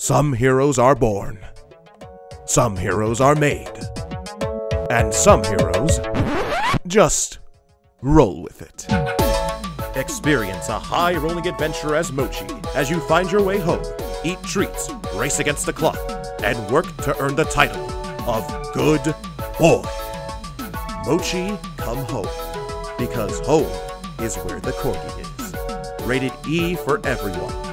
Some heroes are born, some heroes are made, and some heroes just roll with it. Experience a high rolling adventure as Mochi as you find your way home, eat treats, race against the clock, and work to earn the title of Good Boy. Mochi Come Home, because home is where the corgi is. Rated E for everyone.